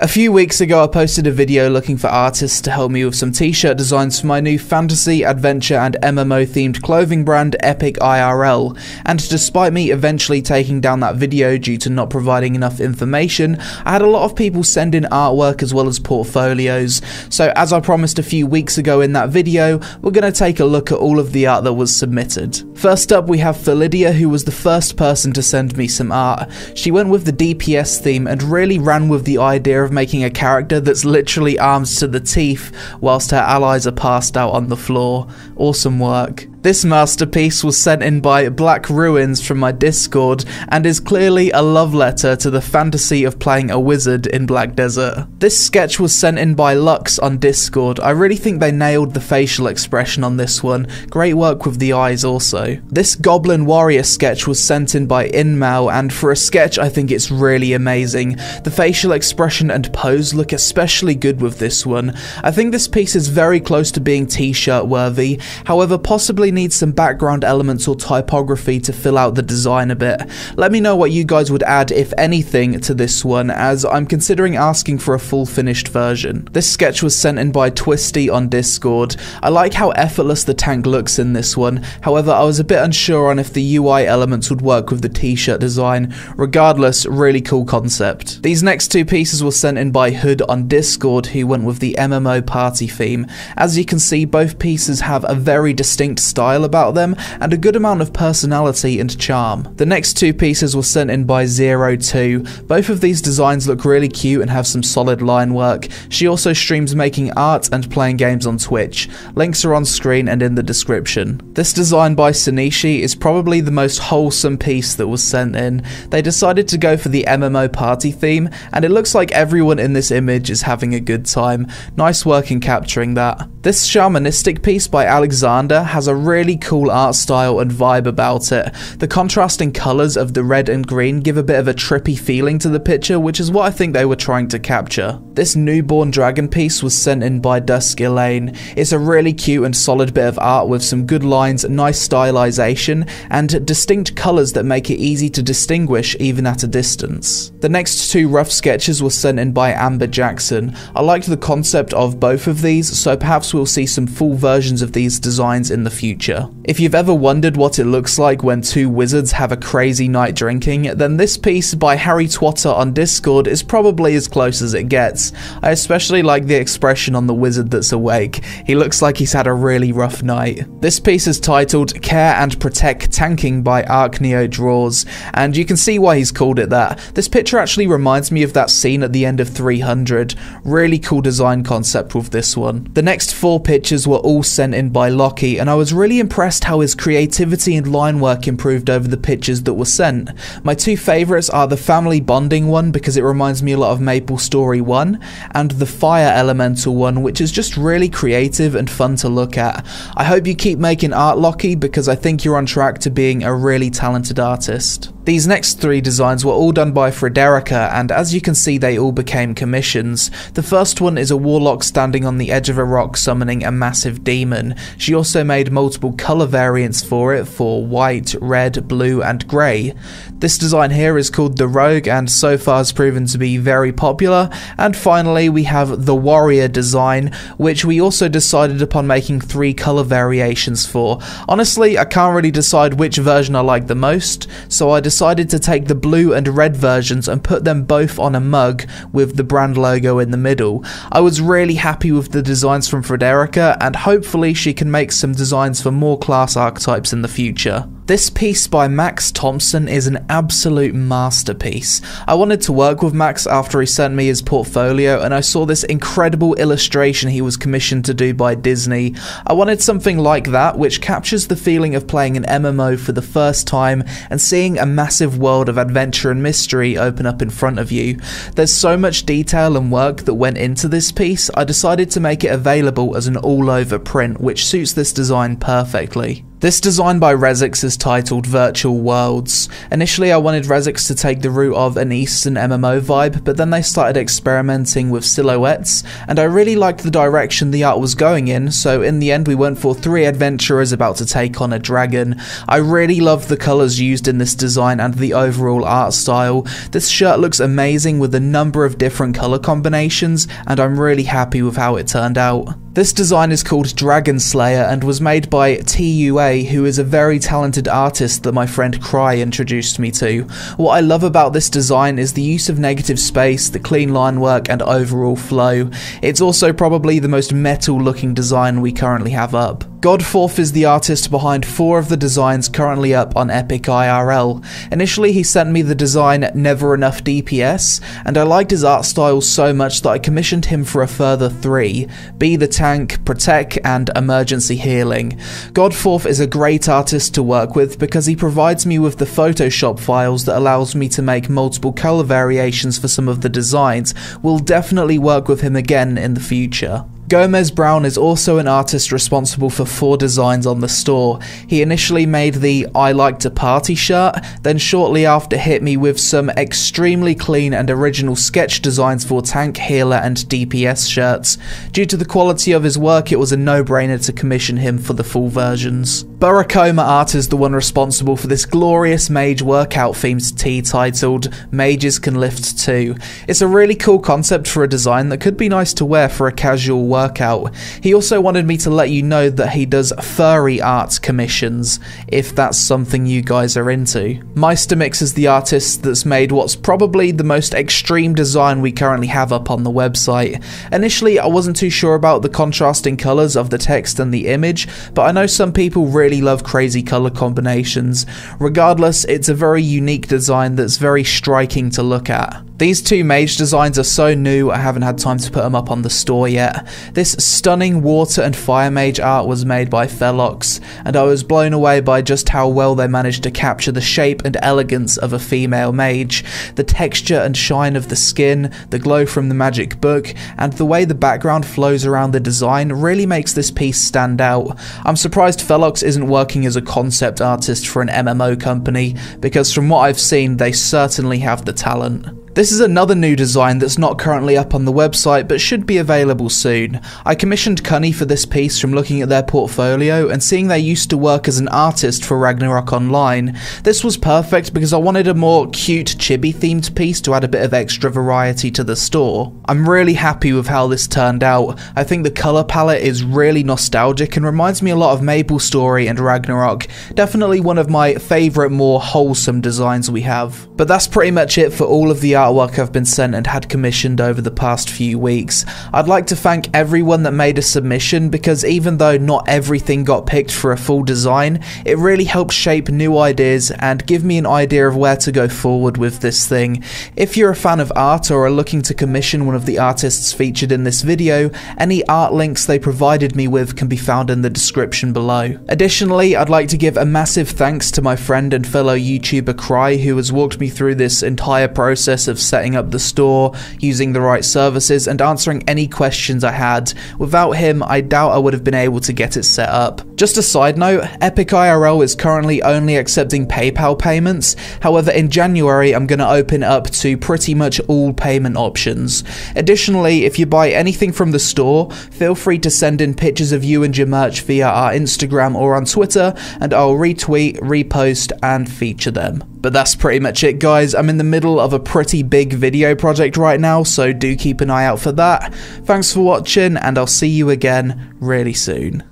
A few weeks ago, I posted a video looking for artists to help me with some t-shirt designs for my new fantasy, adventure, and MMO themed clothing brand Epic IRL, and despite me eventually taking down that video due to not providing enough information, I had a lot of people send in artwork as well as portfolios, so as I promised a few weeks ago in that video, we're going to take a look at all of the art that was submitted. First up, we have Felidea, who was the first person to send me some art. She went with the DPS theme and really ran with the idea of making a character that's literally arms to the teeth whilst her allies are passed out on the floor. Awesome work. This masterpiece was sent in by Black Ruins from my Discord and is clearly a love letter to the fantasy of playing a wizard in Black Desert. This sketch was sent in by Lux on Discord. I really think they nailed the facial expression on this one. Great work with the eyes also. This Goblin Warrior sketch was sent in by Inmau and for a sketch I think it's really amazing. The facial expression and pose look especially good with this one. I think this piece is very close to being t-shirt worthy, however possibly probably need some background elements or typography to fill out the design a bit. Let me know what you guys would add, if anything, to this one, as I'm considering asking for a full finished version. This sketch was sent in by Twisty on Discord. I like how effortless the tank looks in this one, however I was a bit unsure on if the UI elements would work with the t-shirt design. Regardless, really cool concept. These next two pieces were sent in by Hood on Discord who went with the MMO party theme. As you can see, both pieces have a very distinct style style about them and a good amount of personality and charm. The next two pieces were sent in by Zero 2. Both of these designs look really cute and have some solid line work. She also streams making art and playing games on Twitch. Links are on screen and in the description. This design by Sinnshi is probably the most wholesome piece that was sent in. They decided to go for the MMO party theme and it looks like everyone in this image is having a good time. Nice work in capturing that. This shamanistic piece by Alexander has a really cool art style and vibe about it. The contrasting colours of the red and green give a bit of a trippy feeling to the picture, which is what I think they were trying to capture. This newborn dragon piece was sent in by Dusk Ealain. It's a really cute and solid bit of art with some good lines, nice stylization, and distinct colours that make it easy to distinguish even at a distance. The next two rough sketches were sent in by Amber Jackson. I liked the concept of both of these, so perhaps we'll see some full versions of these designs in the future. If you've ever wondered what it looks like when two wizards have a crazy night drinking, then this piece by Harry Twatter on Discord is probably as close as it gets. I especially like the expression on the wizard that's awake. He looks like he's had a really rough night. This piece is titled Care and Protect Tanking by Arknio Draws, and you can see why he's called it that. This picture actually reminds me of that scene at the end of 300. Really cool design concept with this one. The next four pictures were all sent in by Lockie, and I was really impressed how his creativity and line work improved over the pictures that were sent. My two favourites are the family bonding one because it reminds me a lot of Maple Story 1, and the fire elemental one which is just really creative and fun to look at. I hope you keep making art, Lockie, because I think you're on track to being a really talented artist. These next three designs were all done by Frederika, and as you can see they all became commissions. The first one is a warlock standing on the edge of a rock summoning a massive demon. She also made multiple colour variants for it for white, red, blue and grey. This design here is called the Rogue and so far has proven to be very popular. And finally we have the Warrior design, which we also decided upon making three colour variations for. Honestly, I can't really decide which version I like the most, so I decided decided to take the blue and red versions and put them both on a mug with the brand logo in the middle. I was really happy with the designs from Frederika and hopefully she can make some designs for more class archetypes in the future. This piece by Max Thompson is an absolute masterpiece. I wanted to work with Max after he sent me his portfolio and I saw this incredible illustration he was commissioned to do by Disney. I wanted something like that which captures the feeling of playing an MMO for the first time and seeing a massive world of adventure and mystery open up in front of you. There's so much detail and work that went into this piece, I decided to make it available as an all over print which suits this design perfectly. This design by Resx is titled Virtual Worlds. Initially I wanted Resx to take the route of an Eastern MMO vibe, but then they started experimenting with silhouettes, and I really liked the direction the art was going in, so in the end we went for three adventurers about to take on a dragon. I really love the colours used in this design and the overall art style. This shirt looks amazing with a number of different colour combinations, and I'm really happy with how it turned out. This design is called Dragon Slayer and was made by TUA, who is a very talented artist that my friend Cryy introduced me to. What I love about this design is the use of negative space, the clean line work, and overall flow. It's also probably the most metal looking design we currently have up. Godforth is the artist behind four of the designs currently up on Epic IRL. Initially, he sent me the design Never Enough DPS, and I liked his art style so much that I commissioned him for a further three Be the Tank, Protect, and Emergency Healing. Godforth is a great artist to work with because he provides me with the Photoshop files that allows me to make multiple colour variations for some of the designs. We'll definitely work with him again in the future. Gomez Brown is also an artist responsible for four designs on the store. He initially made the I Like to Party shirt, then shortly after hit me with some extremely clean and original sketch designs for tank, healer, and DPS shirts. Due to the quality of his work, it was a no brainer to commission him for the full versions. Buracoma Art is the one responsible for this glorious mage workout themed tee titled Mages Can Lift Too. It's a really cool concept for a design that could be nice to wear for a casual workout. He also wanted me to let you know that he does furry art commissions, if that's something you guys are into. Meistermix is the artist that's made what's probably the most extreme design we currently have up on the website. Initially, I wasn't too sure about the contrasting colours of the text and the image, but I know some people really really love crazy color combinations. Regardless, it's a very unique design that's very striking to look at. These two mage designs are so new, I haven't had time to put them up on the store yet. This stunning water and fire mage art was made by Felox, and I was blown away by just how well they managed to capture the shape and elegance of a female mage. The texture and shine of the skin, the glow from the magic book, and the way the background flows around the design really makes this piece stand out. I'm surprised Felox isn't working as a concept artist for an MMO company, because from what I've seen, they certainly have the talent. This is another new design that's not currently up on the website but should be available soon. I commissioned Cunny for this piece from looking at their portfolio and seeing they used to work as an artist for Ragnarok Online. This was perfect because I wanted a more cute chibi themed piece to add a bit of extra variety to the store. I'm really happy with how this turned out. I think the colour palette is really nostalgic and reminds me a lot of Maple Story and Ragnarok. Definitely one of my favourite more wholesome designs we have. But that's pretty much it for all of the art artwork I've been sent and had commissioned over the past few weeks. I'd like to thank everyone that made a submission because even though not everything got picked for a full design, it really helped shape new ideas and give me an idea of where to go forward with this thing. If you're a fan of art or are looking to commission one of the artists featured in this video, any art links they provided me with can be found in the description below. Additionally, I'd like to give a massive thanks to my friend and fellow YouTuber Cryy who has walked me through this entire process of of setting up the store, using the right services, and answering any questions I had. Without him, I doubt I would have been able to get it set up. Just a side note, Epic IRL is currently only accepting PayPal payments. However, in January, I'm going to open up to pretty much all payment options. Additionally, if you buy anything from the store, feel free to send in pictures of you and your merch via our Instagram or on Twitter, and I'll retweet, repost, and feature them. But that's pretty much it guys, I'm in the middle of a pretty big video project right now, so do keep an eye out for that. Thanks for watching, and I'll see you again really soon.